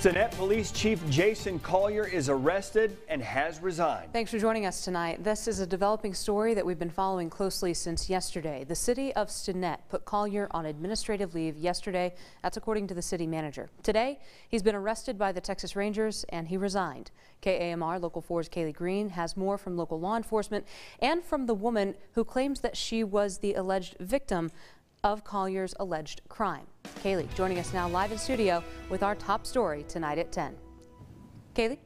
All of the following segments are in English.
Stinnett Police Chief Jason Collier is arrested and has resigned. Thanks for joining us tonight. This is a developing story that we've been following closely since yesterday. The city of Stinnett put Collier on administrative leave yesterday. That's according to the city manager. Today, he's been arrested by the Texas Rangers and he resigned. KAMR Local 4's Kaylee Green has more from local law enforcement and from the woman who claims that she was the alleged victim of Collier's alleged crime. Kaylee joining us now live in studio with our top story tonight at 10. Kaylee?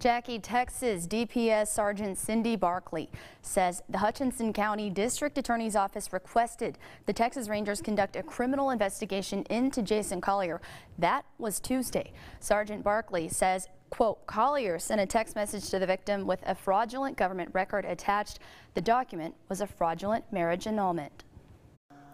Jackie, Texas DPS Sergeant Cindy Barkley says the Hutchinson County District Attorney's Office requested the Texas Rangers conduct a criminal investigation into Jason Collier. That was Tuesday. Sergeant Barkley says, quote, Collier sent a text message to the victim with a fraudulent government record attached. The document was a fraudulent marriage annulment.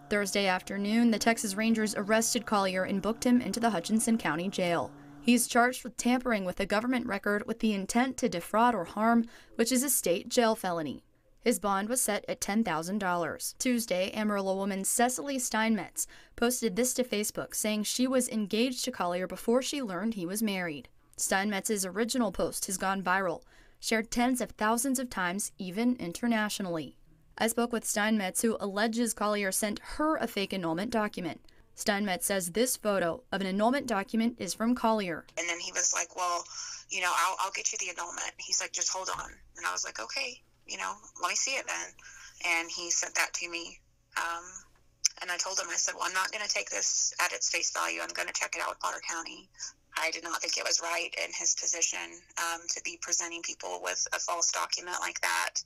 Thursday afternoon, the Texas Rangers arrested Collier and booked him into the Hutchinson County Jail. He's charged with tampering with a government record with the intent to defraud or harm, which is a state jail felony. His bond was set at $10,000. Tuesday, Amarillo woman Cecily Steinmetz posted this to Facebook saying she was engaged to Collier before she learned he was married. Steinmetz's original post has gone viral, shared tens of thousands of times, even internationally. I spoke with Steinmetz, who alleges Collier sent her a fake annulment document. Steinmetz says this photo of an annulment document is from Collier. And then he was like, well, you know, I'll, I'll get you the annulment. He's like, just hold on. And I was like, okay, you know, let me see it then. And he sent that to me. Um, and I told him, I said, well, I'm not going to take this at its face value. I'm going to check it out with Potter County. I did not think it was right in his position um, to be presenting people with a false document like that.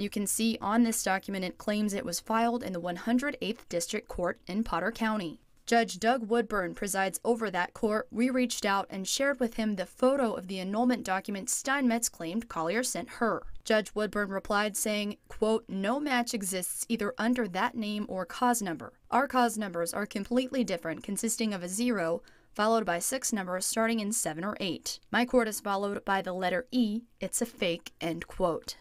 You can see on this document it claims it was filed in the 108th District Court in Potter County. Judge Doug Woodburn presides over that court. We reached out and shared with him the photo of the annulment document Steinmetz claimed Collier sent her. Judge Woodburn replied saying, quote, no match exists either under that name or cause number. Our cause numbers are completely different, consisting of a zero, followed by six numbers starting in seven or eight. My court is followed by the letter E. It's a fake, end quote.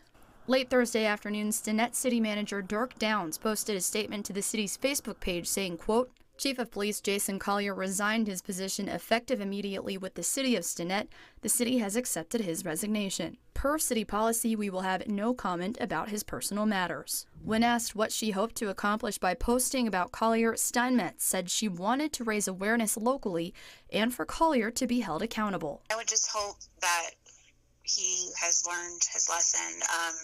Late Thursday afternoon, Stinnett City Manager Dirk Downs posted a statement to the city's Facebook page saying, quote, Chief of Police Jason Collier resigned his position effective immediately with the city of Stinnett. The city has accepted his resignation. Per city policy, we will have no comment about his personal matters. When asked what she hoped to accomplish by posting about Collier, Steinmetz said she wanted to raise awareness locally and for Collier to be held accountable. I would just hope that he has learned his lesson um,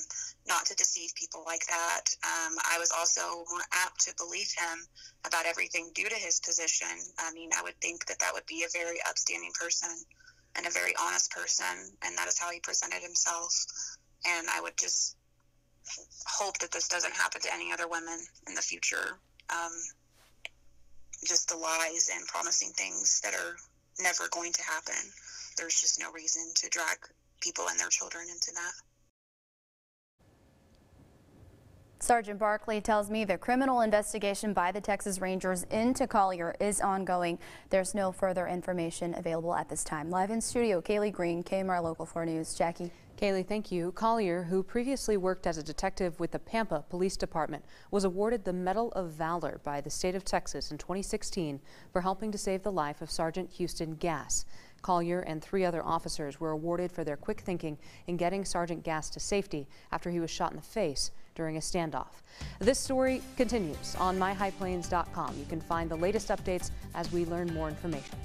not to deceive people like that. Um, I was also more apt to believe him about everything due to his position. I mean, I would think that that would be a very upstanding person and a very honest person, and that is how he presented himself. And I would just hope that this doesn't happen to any other women in the future. Um, just the lies and promising things that are never going to happen. There's just no reason to drag people and their children into that. Sergeant Barkley tells me the criminal investigation by the Texas Rangers into Collier is ongoing. There's no further information available at this time. Live in studio, Kaylee Green, KAMR Local 4 News. Jackie. Kaylee, thank you. Collier, who previously worked as a detective with the Pampa Police Department, was awarded the Medal of Valor by the state of Texas in 2016 for helping to save the life of Sergeant Houston Gass. Collier and three other officers were awarded for their quick thinking in getting Sergeant Gass to safety after he was shot in the face during a standoff. This story continues on myhighplains.com. You can find the latest updates as we learn more information.